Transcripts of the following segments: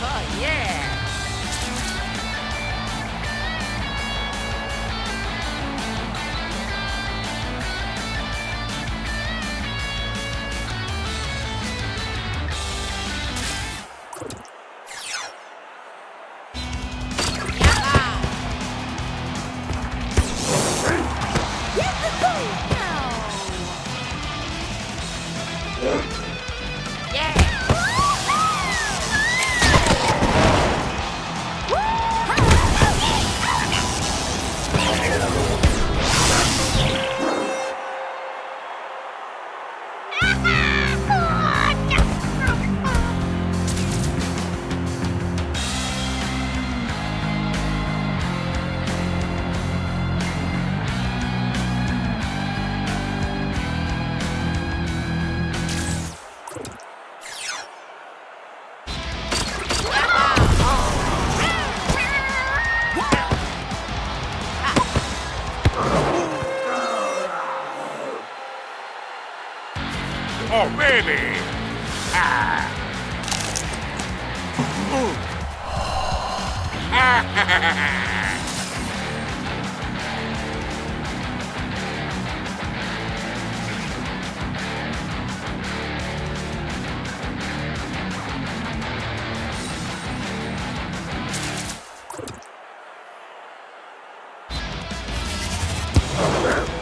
Oh yeah. Oh, baby! Ah. Yes.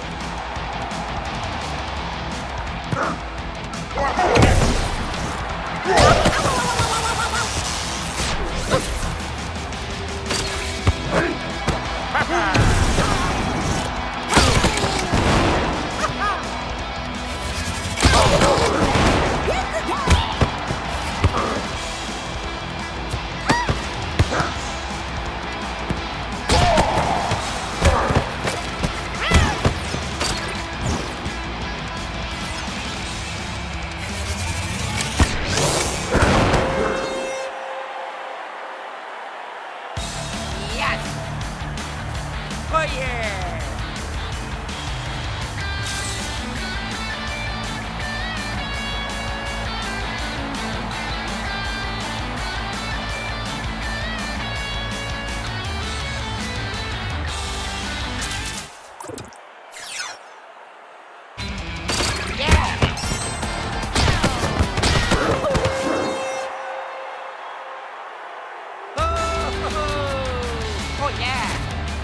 yeah.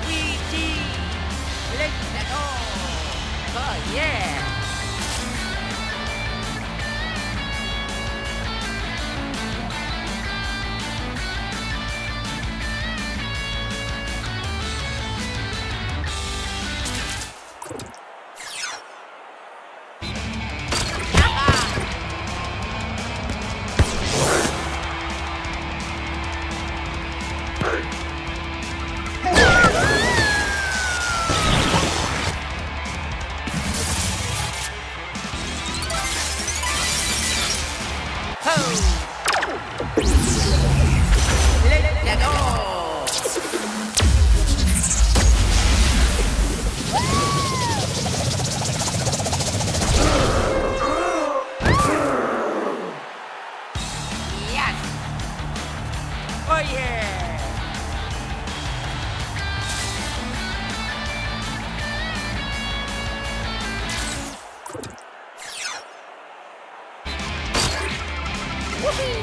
We G. Let's go. Oh yeah. Yeah.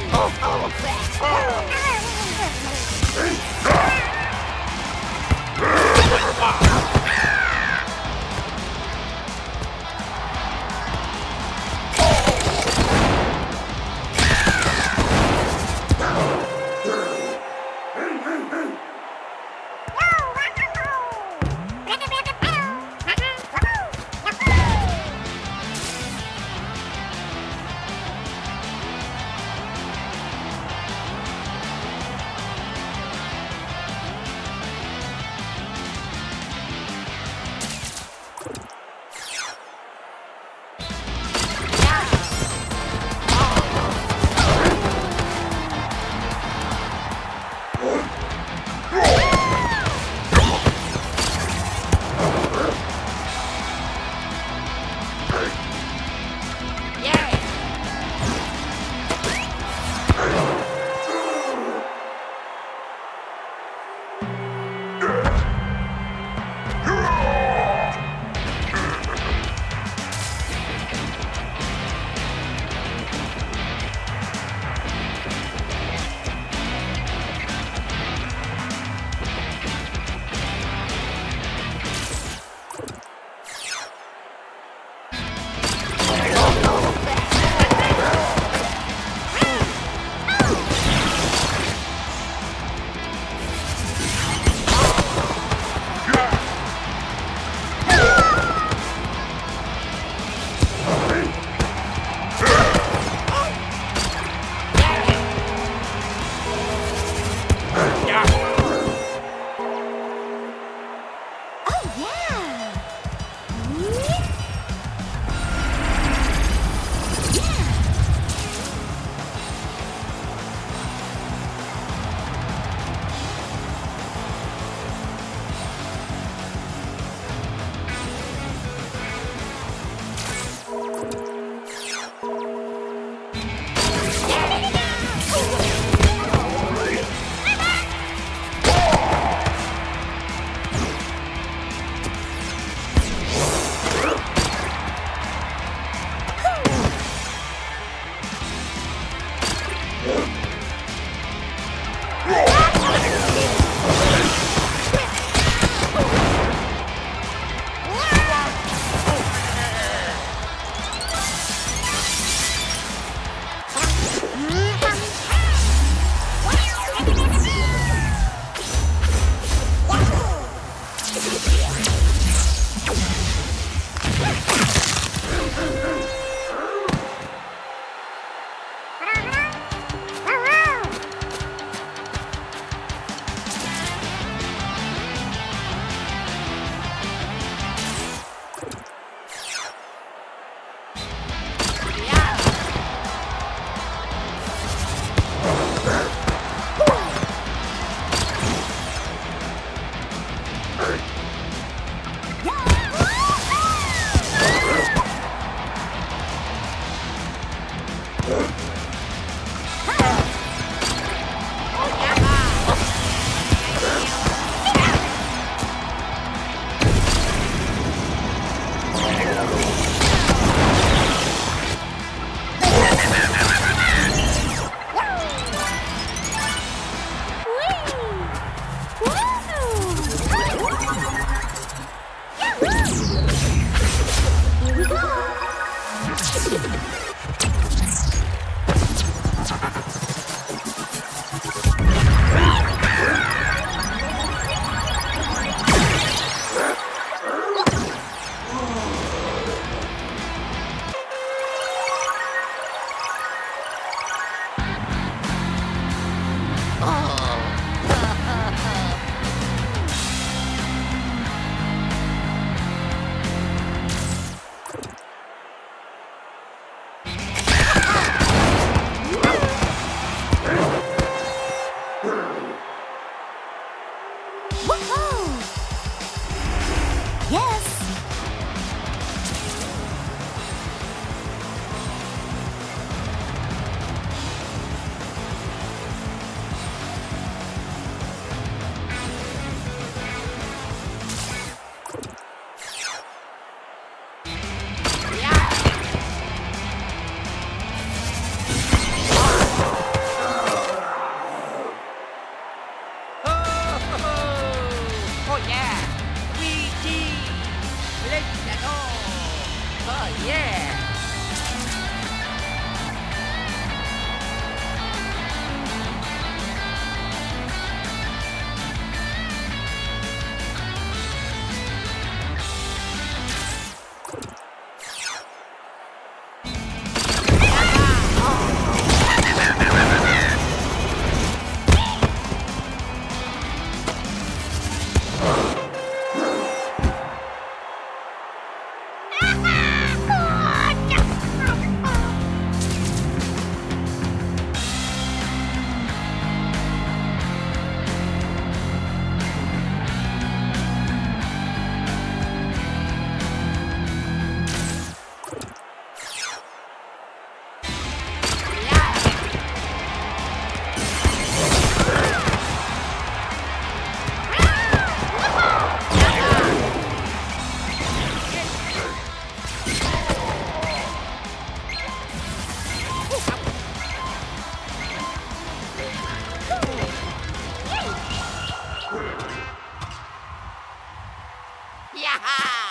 yeah! 呀哈。